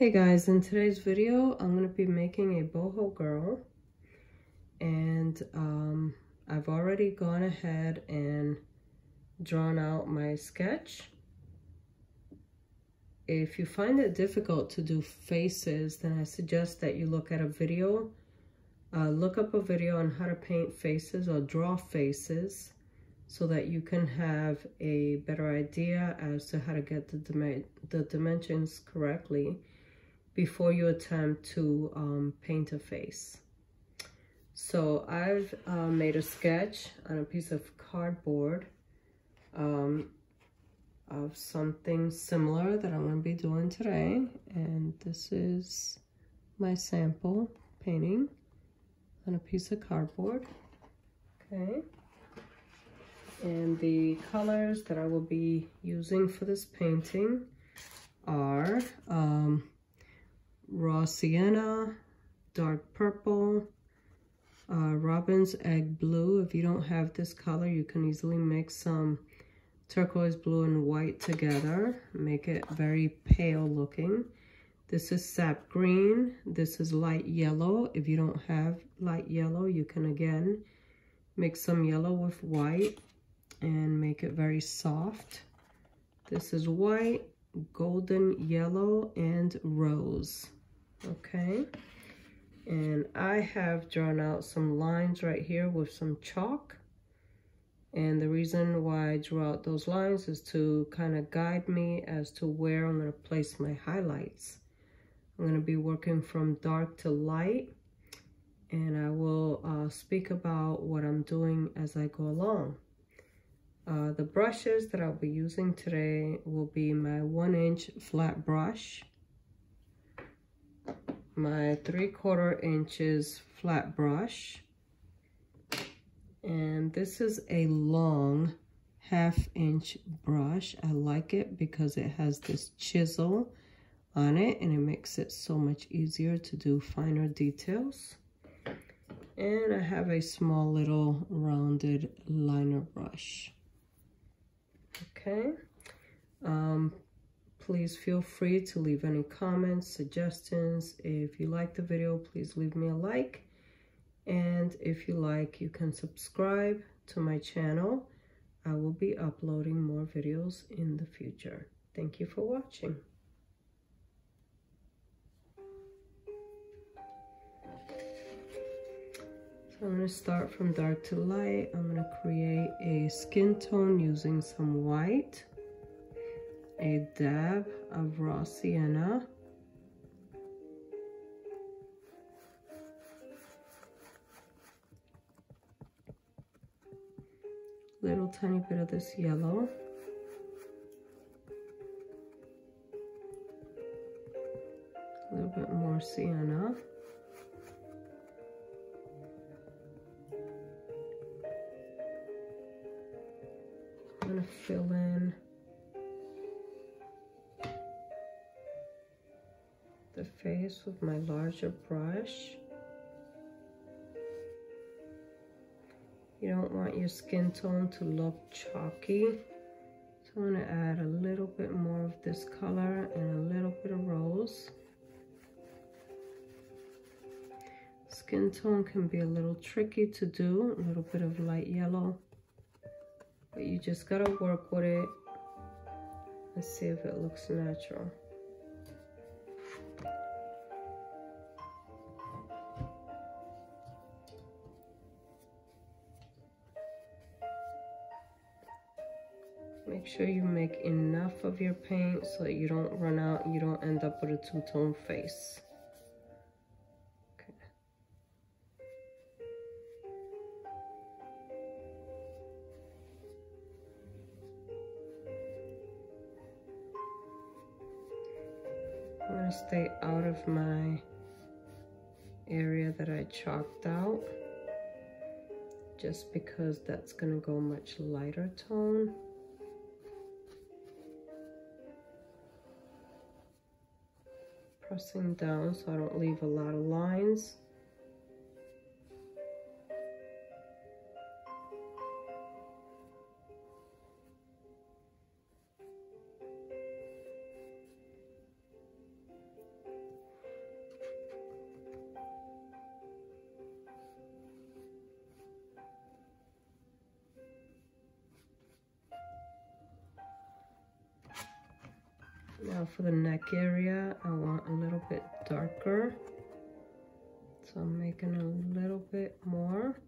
Hey guys, in today's video, I'm going to be making a boho girl. And um, I've already gone ahead and drawn out my sketch. If you find it difficult to do faces, then I suggest that you look at a video. Uh, look up a video on how to paint faces or draw faces so that you can have a better idea as to how to get the, dim the dimensions correctly before you attempt to um, paint a face. So I've uh, made a sketch on a piece of cardboard um, of something similar that I'm going to be doing today. And this is my sample painting on a piece of cardboard. Okay. And the colors that I will be using for this painting are um, raw sienna, dark purple, uh, robin's egg blue. If you don't have this color, you can easily mix some turquoise blue and white together. Make it very pale looking. This is sap green. This is light yellow. If you don't have light yellow, you can again mix some yellow with white and make it very soft. This is white, golden yellow, and rose okay? And I have drawn out some lines right here with some chalk. And the reason why I drew out those lines is to kind of guide me as to where I'm going to place my highlights. I'm going to be working from dark to light. And I will uh, speak about what I'm doing as I go along. Uh, the brushes that I'll be using today will be my one inch flat brush my three quarter inches flat brush. And this is a long half inch brush. I like it because it has this chisel on it and it makes it so much easier to do finer details. And I have a small little rounded liner brush. Okay. Um, please feel free to leave any comments, suggestions. If you like the video, please leave me a like. And if you like, you can subscribe to my channel. I will be uploading more videos in the future. Thank you for watching. So I'm going to start from dark to light. I'm going to create a skin tone using some white a dab of raw sienna. Little tiny bit of this yellow. A little bit more sienna. I'm gonna fill in face with my larger brush. You don't want your skin tone to look chalky. So I'm to add a little bit more of this color and a little bit of rose. Skin tone can be a little tricky to do, a little bit of light yellow. But you just got to work with it and see if it looks natural. Make sure you make enough of your paint so that you don't run out you don't end up with a two-tone face. I'm to stay out of my area that I chalked out just because that's going to go much lighter tone. Pressing down so I don't leave a lot of lines. Now for the neck area, I want a little bit darker. So I'm making a little bit more.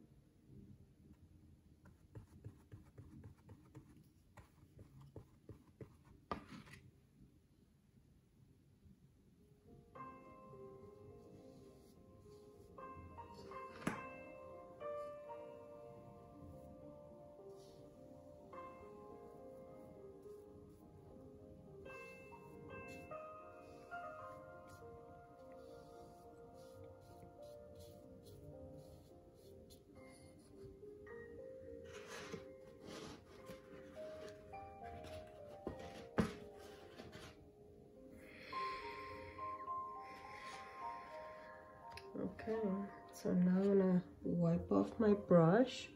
Off my brush.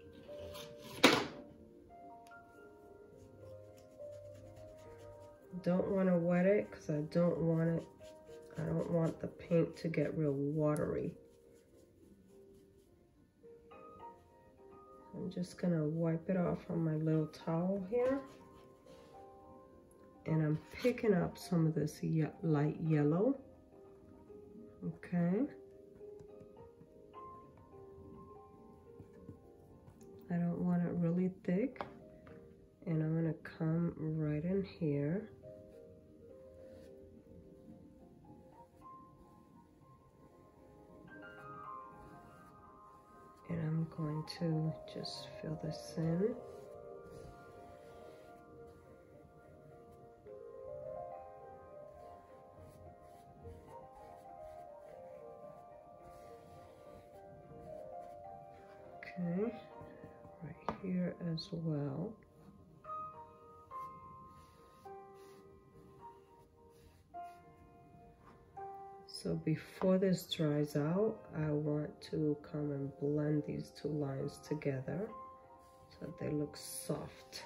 Don't want to wet it because I don't want it, I don't want the paint to get real watery. I'm just gonna wipe it off on my little towel here. And I'm picking up some of this ye light yellow. Okay. I don't want it really thick. And I'm gonna come right in here. And I'm going to just fill this in. As well. So before this dries out, I want to come and blend these two lines together so they look soft.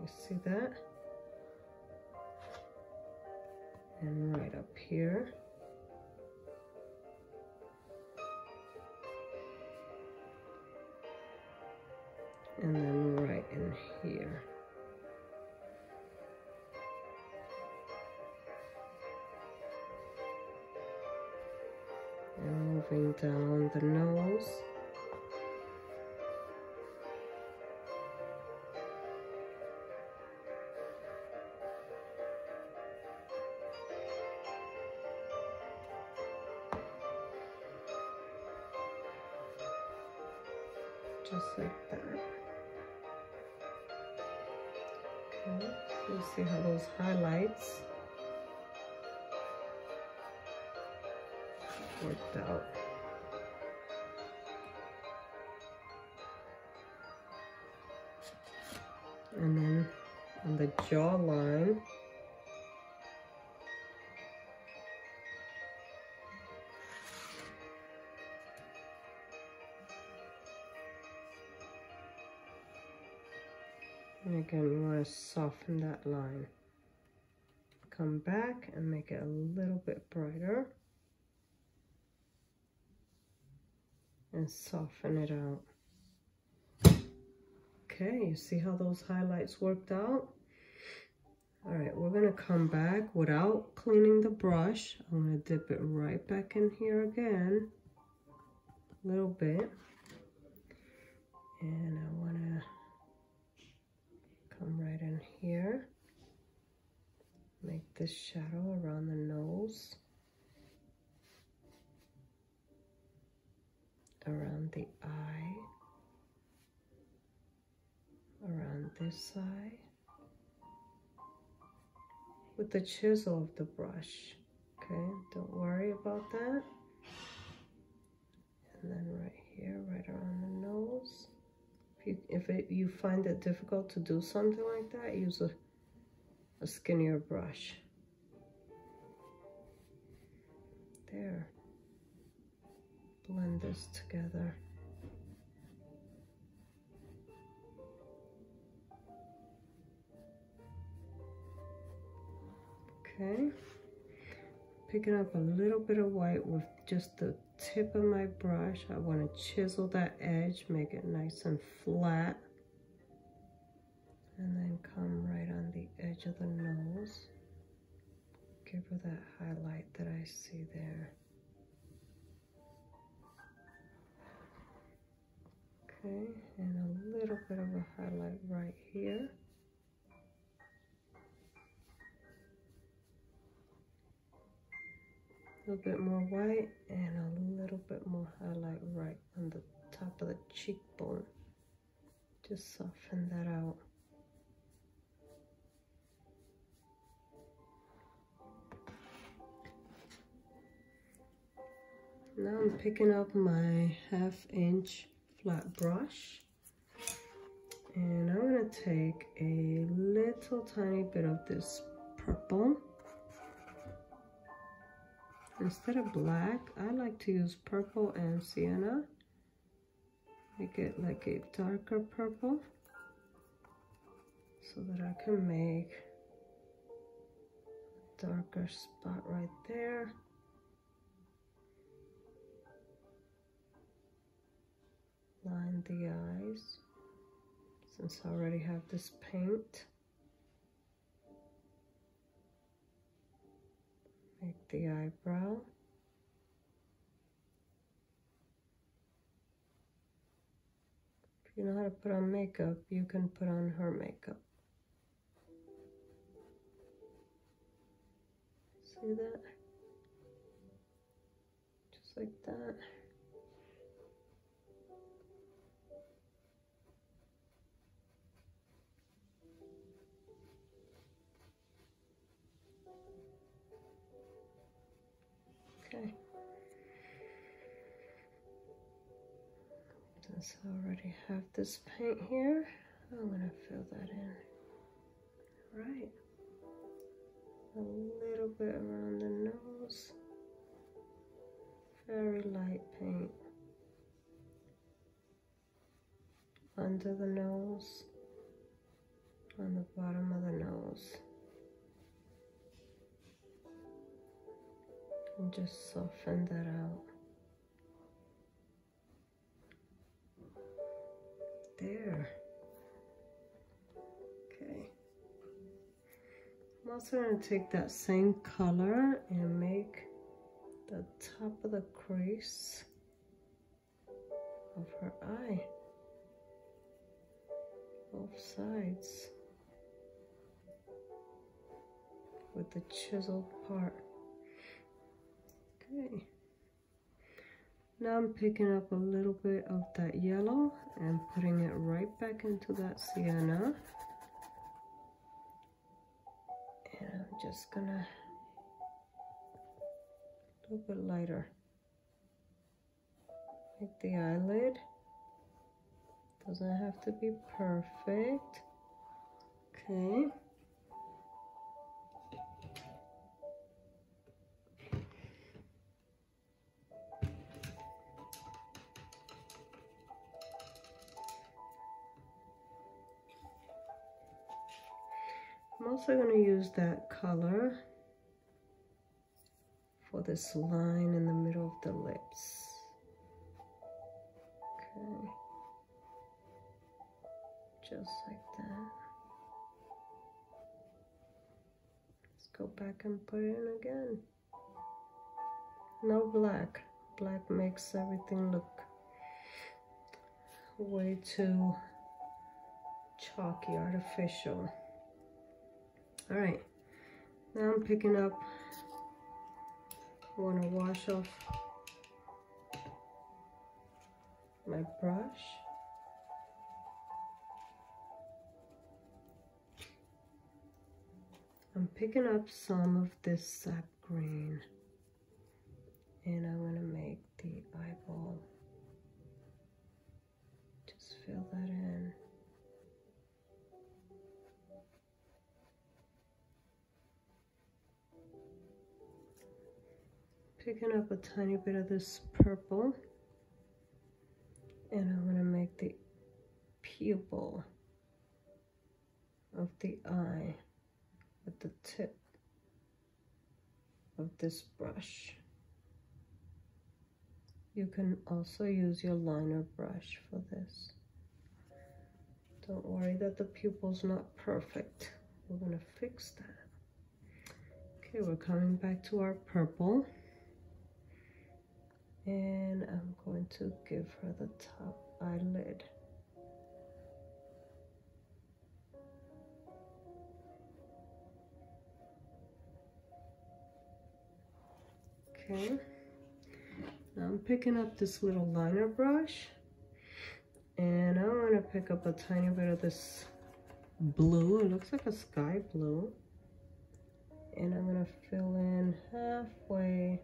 You see that? And right up here. And then right in here. And moving down the nose. Soften that line. Come back and make it a little bit brighter. And soften it out. Okay, you see how those highlights worked out? All right, we're gonna come back without cleaning the brush. I'm gonna dip it right back in here again, a little bit. And I wanna come right in here. Make this shadow around the nose. Around the eye. Around this side. With the chisel of the brush. Okay, don't worry about that. And then right here, right around the nose. If you, if it, you find it difficult to do something like that, use a, a skinnier brush. There. Blend this together. Okay. Picking up a little bit of white with just the tip of my brush. I want to chisel that edge, make it nice and flat. And then come right on the edge of the nose. Give her that highlight that I see there. Okay, and a little bit of a highlight right here. A little bit more white and a little bit more highlight right on the top of the cheekbone. Just soften that out. Now I'm picking up my half inch flat brush and I'm going to take a little tiny bit of this purple instead of black I like to use purple and sienna make it like a darker purple so that I can make a darker spot right there line the eyes since I already have this paint. The eyebrow. If you know how to put on makeup, you can put on her makeup. See that? Just like that. Since I already have this paint here, I'm gonna fill that in. Right. A little bit around the nose. Very light paint. Under the nose. On the bottom of the nose. and just soften that out. There. Okay. I'm also going to take that same color and make the top of the crease of her eye. Both sides. With the chiseled part. Okay. Now I'm picking up a little bit of that yellow and putting it right back into that sienna. And I'm just gonna, a little bit lighter. Make the eyelid. Doesn't have to be perfect. Okay. Also going to use that color for this line in the middle of the lips. Okay. Just like that. Let's go back and put it in again. No black. Black makes everything look way too chalky, artificial. All right, now I'm picking up, I want to wash off my brush. I'm picking up some of this sap green and I'm going to make the eyeball. Just fill that in. Picking up a tiny bit of this purple and I'm going to make the pupil of the eye with the tip of this brush. You can also use your liner brush for this. Don't worry that the pupil's not perfect. we're gonna fix that. Okay, we're coming back to our purple. And I'm going to give her the top eyelid. Okay. Now I'm picking up this little liner brush and I'm going to pick up a tiny bit of this blue. It looks like a sky blue. And I'm going to fill in halfway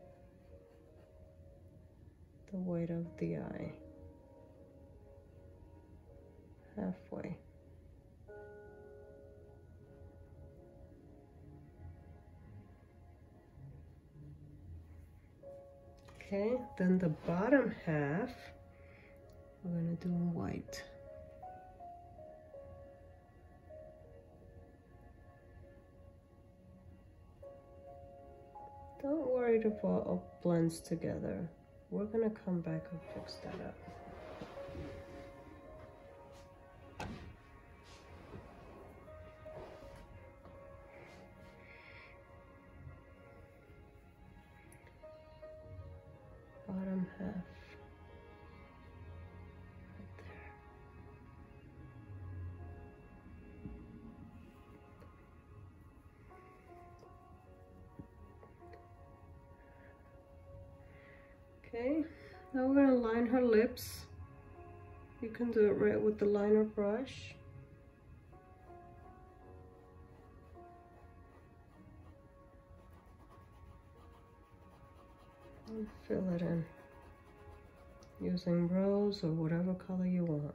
the white of the eye. Halfway. Okay, then the bottom half, we're gonna do white. Don't worry if it all blends together. We're gonna come back and fix that up. Okay, now we're gonna line her lips. You can do it right with the liner brush. And fill it in using rose or whatever color you want.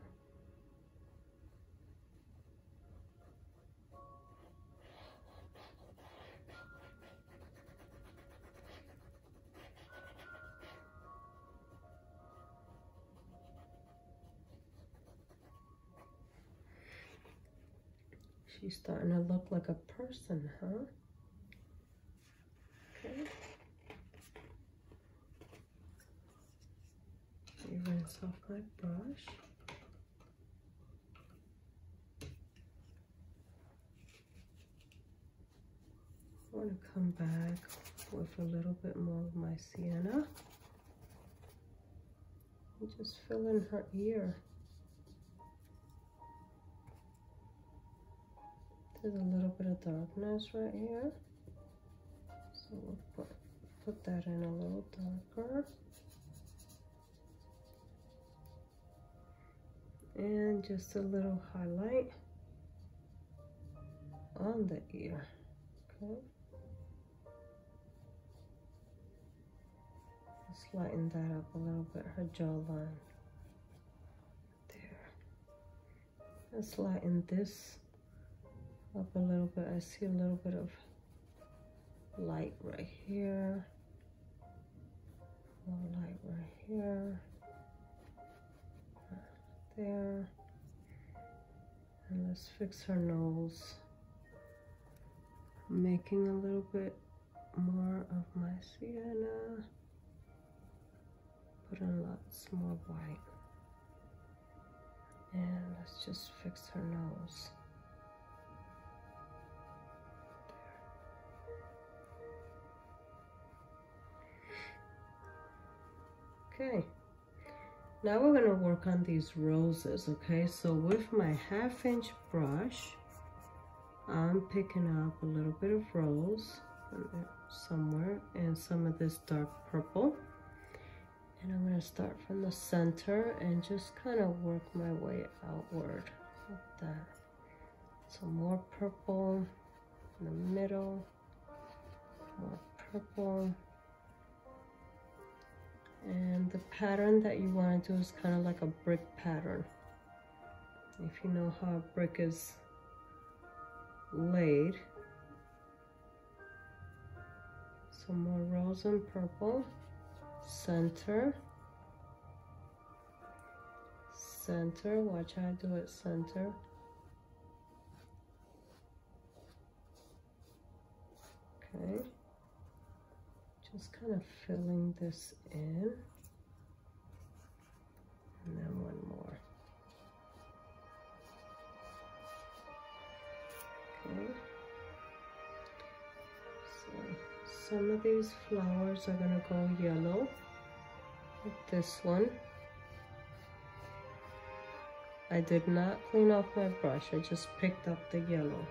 Starting to look like a person, huh? Okay. You rinse off brush. I want to come back with a little bit more of my sienna. And just fill in her ear. A little bit of darkness right here. So we'll put, put that in a little darker. And just a little highlight on the ear, okay? Just lighten that up a little bit, her jawline. There. Let's lighten this up a little bit. I see a little bit of light right here. Light right here. There. And let's fix her nose. making a little bit more of my sienna. Put in lots more white. And let's just fix her nose. Okay, now we're gonna work on these roses, okay? So with my half inch brush, I'm picking up a little bit of rose somewhere and some of this dark purple. And I'm gonna start from the center and just kind of work my way outward like that. Some more purple in the middle, more purple. And the pattern that you want to do is kind of like a brick pattern. If you know how a brick is laid. Some more rose and purple. Center. Center. Watch how I do it center. Okay just kind of filling this in. And then one more. Okay. So some of these flowers are going to go yellow like this one. I did not clean off my brush I just picked up the yellow.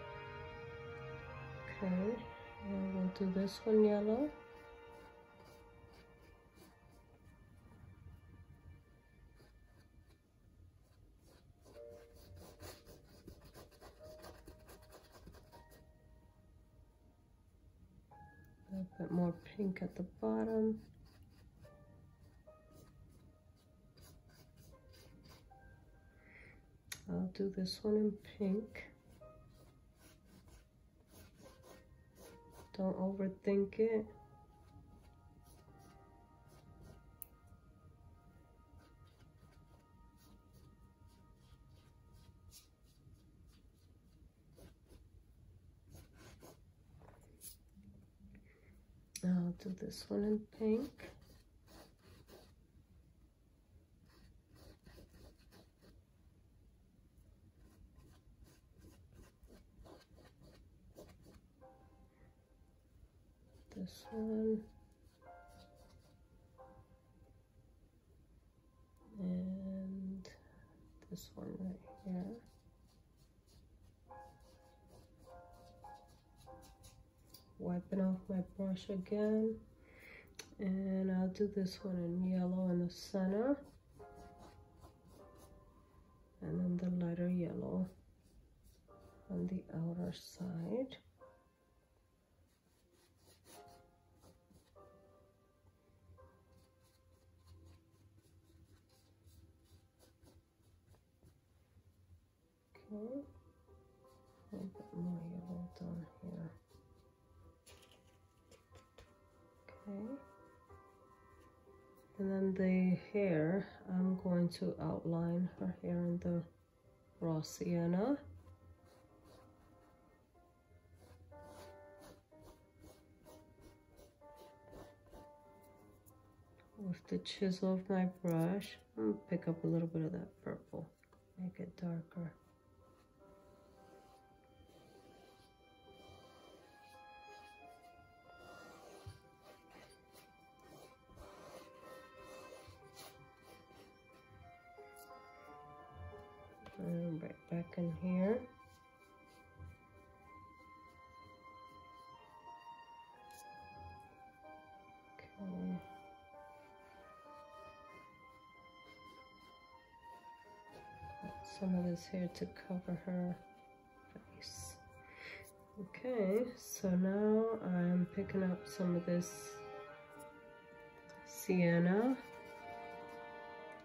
Okay and we'll do this one yellow. Bit more pink at the bottom. I'll do this one in pink. Don't overthink it. I'll do this one in pink. This one. And this one right here. Wiping off my brush again. And I'll do this one in yellow in the center. And then the lighter yellow on the outer side And then the hair, I'm going to outline her hair in the raw sienna. With the chisel of my brush, I'm gonna pick up a little bit of that purple, make it darker. And right back in here. Okay. some of this here to cover her face. Okay, so now I'm picking up some of this sienna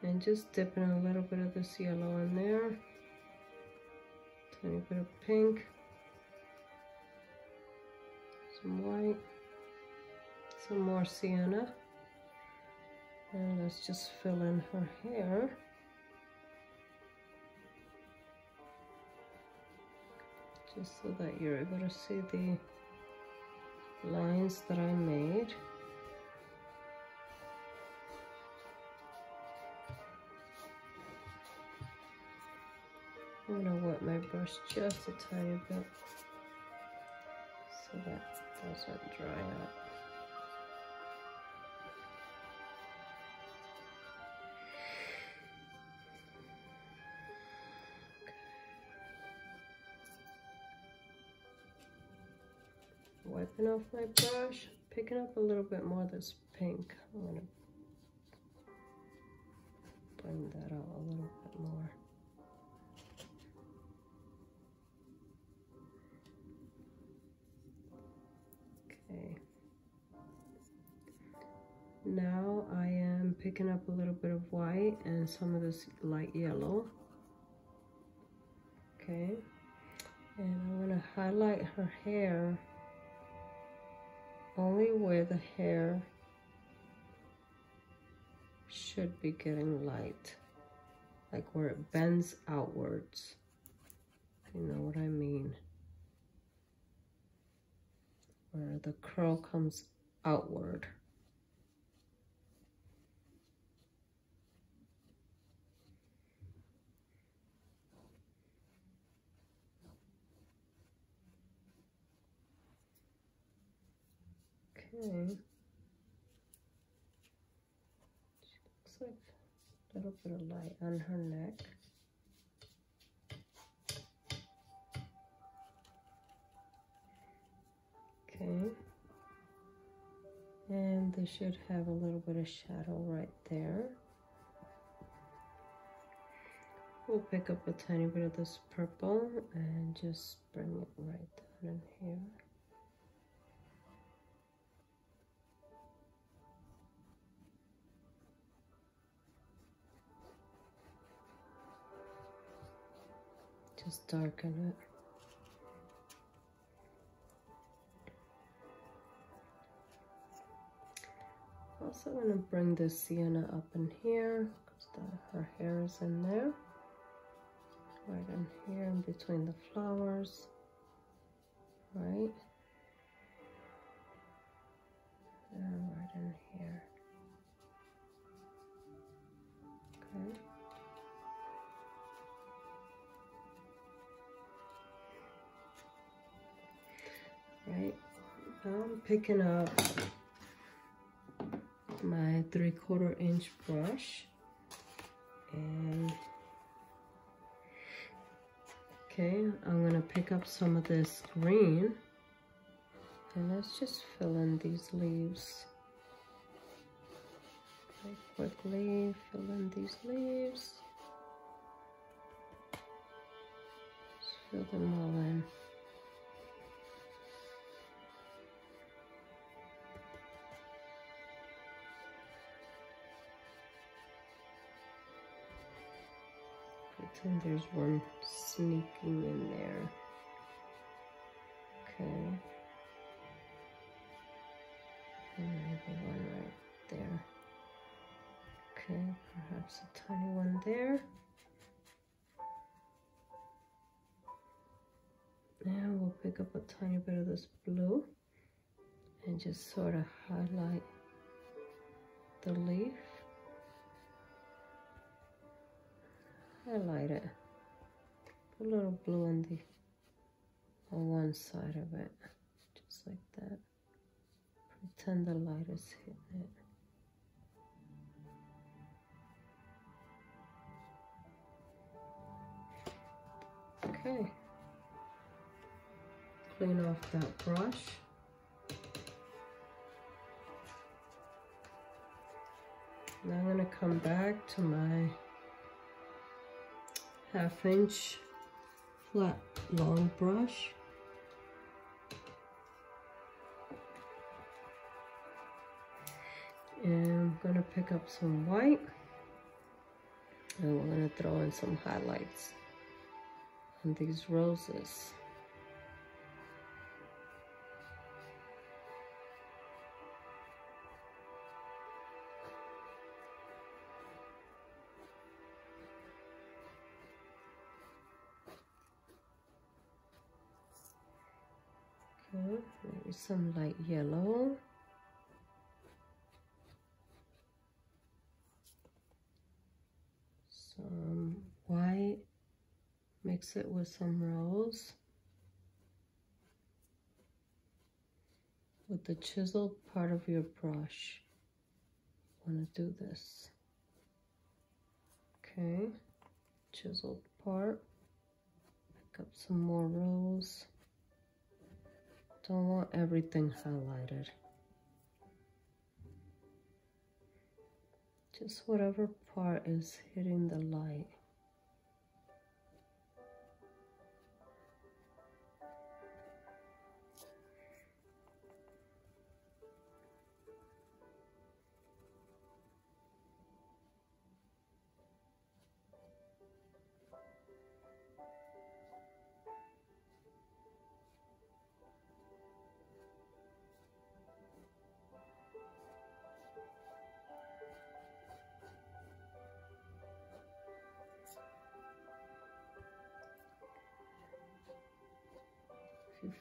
and just dipping a little bit of this yellow in there tiny bit of pink. Some white. Some more sienna. And let's just fill in her hair. Just so that you're able to see the lines that I made I'm to wet my brush just a tiny bit so that doesn't dry up. Wiping off my brush, picking up a little bit more of this pink. I'm to blend that out a little Now I am picking up a little bit of white and some of this light yellow. Okay. And I'm going to highlight her hair only where the hair should be getting light. Like where it bends outwards. You know what I mean. Where the curl comes outward. Okay. She looks like a little bit of light on her neck. Okay. And they should have a little bit of shadow right there. We'll pick up a tiny bit of this purple and just bring it right down in here. Just darken it. Also going to bring the sienna up in here because her hair is in there. Right in here in between the flowers. Right. And right in here. I'm picking up my three quarter inch brush and okay I'm gonna pick up some of this green. And let's just fill in these leaves. Okay, quickly fill in these leaves. Just fill them all in pretend there's one sneaking in there. Okay. And maybe one right there. Okay, perhaps a tiny one there. Now we'll pick up a tiny bit of this blue and just sort of highlight the leaf. Highlight it. Put a little blue on the on one side of it, just like that. Pretend the light is hitting it. Okay. Clean off that brush. Now I'm going to come back to my half inch flat long brush. And I'm gonna pick up some white and we're gonna throw in some highlights on these roses. Some light yellow. Some white, mix it with some rose. With the chiseled part of your brush, want to do this. Okay, chiseled part. Pick up some more rose. Don't want everything highlighted. Just whatever part is hitting the light.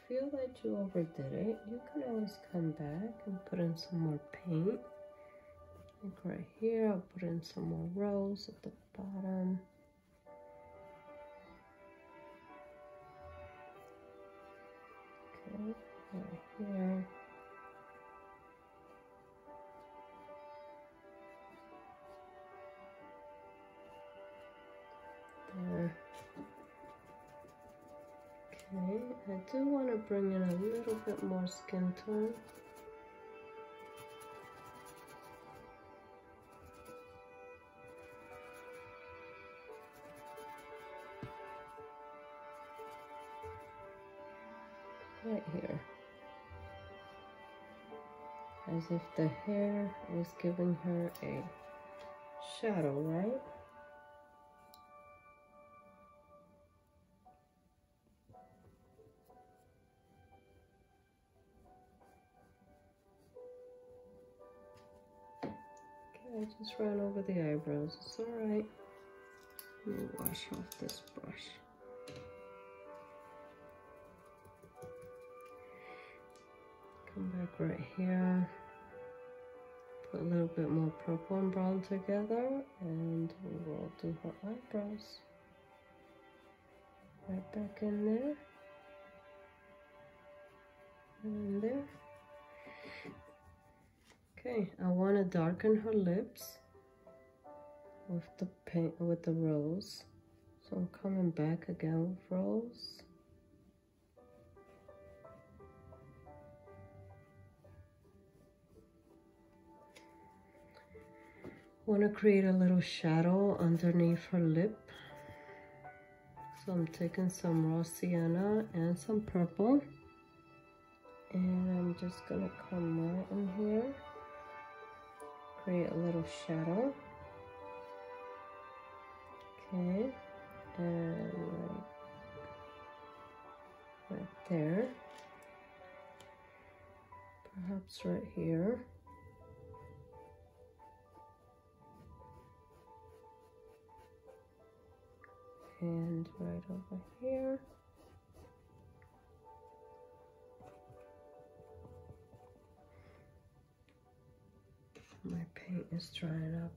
Feel that you overdid it, you can always come back and put in some more paint. Like right here, I'll put in some more rose at the bottom. Okay, right here. Do want to bring in a little bit more skin tone. Right here. As if the hair was giving her a shadow, right? I just ran over the eyebrows. It's alright. Let me wash off this brush. Come back right here. Put a little bit more purple and brown together and we will do her eyebrows. Right back in there. And there. Okay, I want to darken her lips with the paint with the rose. So I'm coming back again with rose. Want to create a little shadow underneath her lip. So I'm taking some raw sienna and some purple. And I'm just going to come right in here create a little shadow. Okay, and right, right there. Perhaps right here. And right over here. My paint is drying up.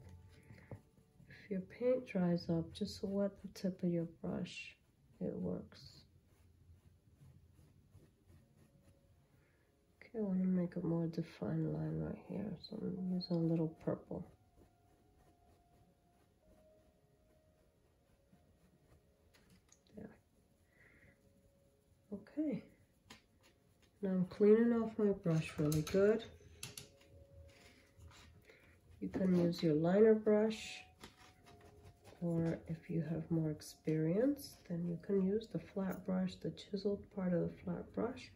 If your paint dries up, just wet the tip of your brush. It works. Okay, I want to make a more defined line right here, so I'm using a little purple. There. Okay. Now I'm cleaning off my brush really good. You can use your liner brush or if you have more experience, then you can use the flat brush, the chiseled part of the flat brush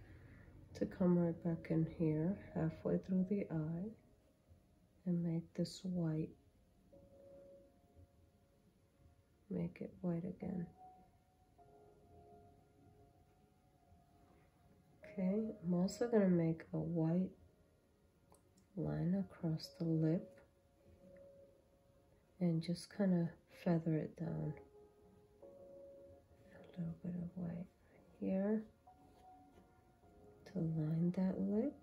to come right back in here halfway through the eye and make this white. Make it white again. Okay, I'm also going to make a white line across the lip and just kind of feather it down. A little bit of white right here to line that lip.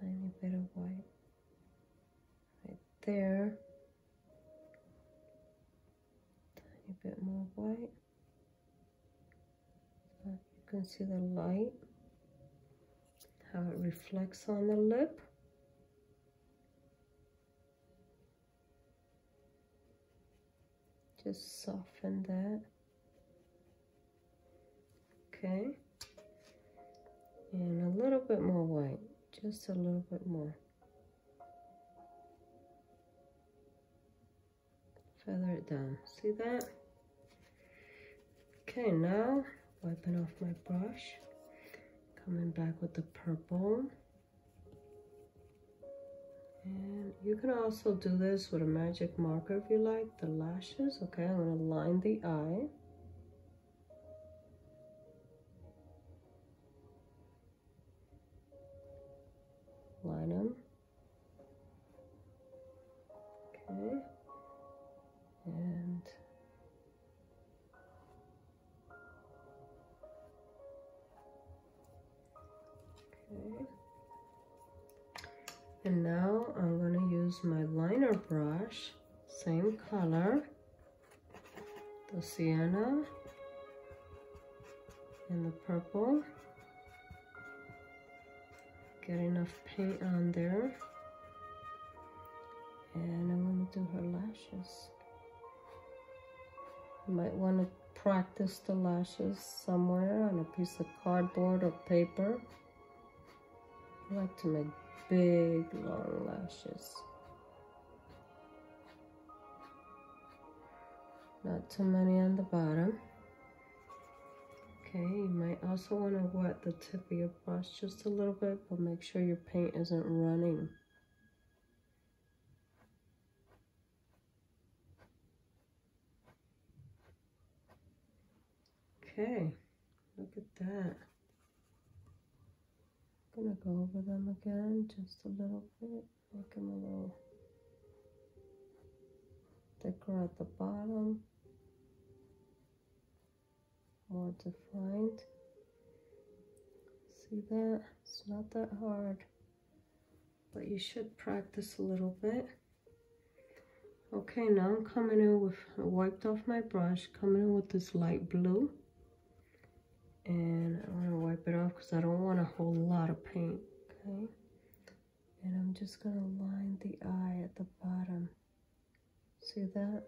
Tiny bit of white right there. Tiny bit more white. You can see the light, how it reflects on the lip. Just soften that. Okay. And a little bit more white just a little bit more. Feather it down. See that? Okay now wiping off my brush. Coming back with the purple and you can also do this with a magic marker if you like, the lashes. Okay, I'm to line the eye. Line them. Okay. And okay. And now I'm going to use brush, same color, the sienna and the purple. Get enough paint on there. And I'm to do her lashes. You might want to practice the lashes somewhere on a piece of cardboard or paper. I like to make big, long lashes. Not too many on the bottom. Okay, you might also want to wet the tip of your brush just a little bit, but make sure your paint isn't running. Okay, look at that. I'm gonna go over them again just a little bit, make them a little thicker at the bottom, more defined. See that? It's not that hard, but you should practice a little bit. Okay, now I'm coming in with, I wiped off my brush, coming in with this light blue. And I'm gonna wipe it off because I don't want a whole lot of paint okay? And I'm just gonna line the eye at the bottom. See that?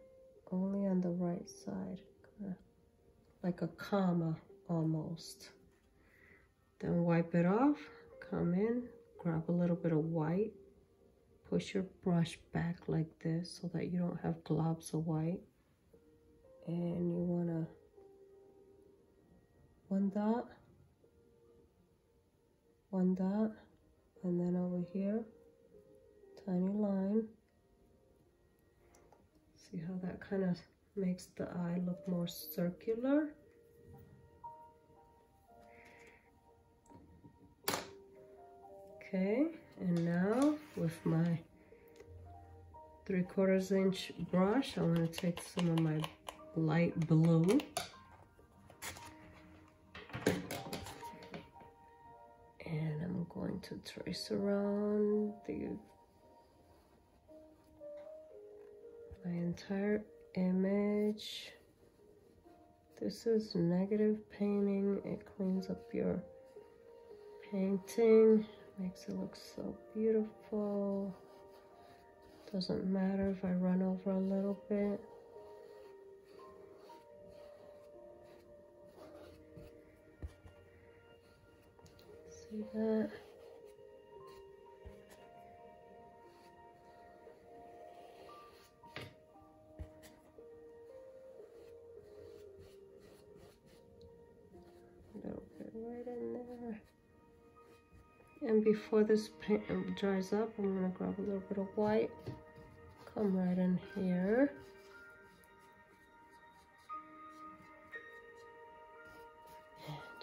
Only on the right side like a comma almost then wipe it off come in grab a little bit of white push your brush back like this so that you don't have globs of white and you want to one dot, one dot, and then over here, tiny line. See how that kind of makes the eye look more circular. Okay, and now with my three quarters inch brush, I'm going to take some of my light blue and I'm going to trace around the my entire image. This is negative painting. It cleans up your painting, makes it look so beautiful. Doesn't matter if I run over a little bit. See that? Before this paint dries up, I'm gonna grab a little bit of white, come right in here.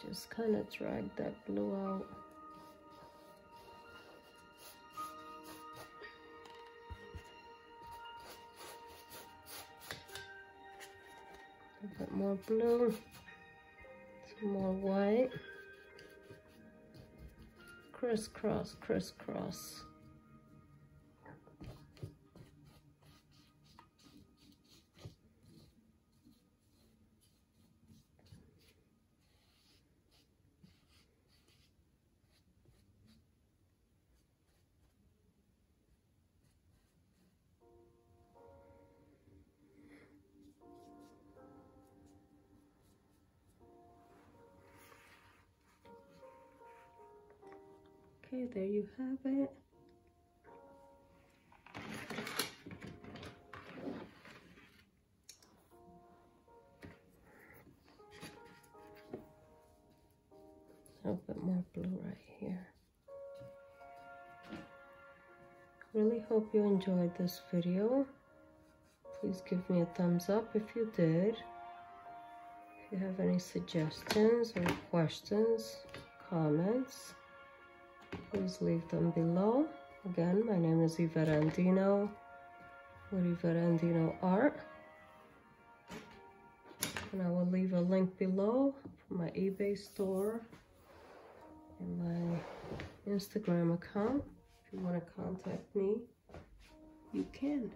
Just kind of drag that blue out. A bit more blue, some more white crisscross, crisscross. There you have it. A little bit more blue right here. Really hope you enjoyed this video. Please give me a thumbs up if you did. If you have any suggestions or questions, comments, please leave them below. Again, my name is Yvette Andino with Yvette Andino Art. And I will leave a link below for my eBay store and my Instagram account. If you want to contact me, you can.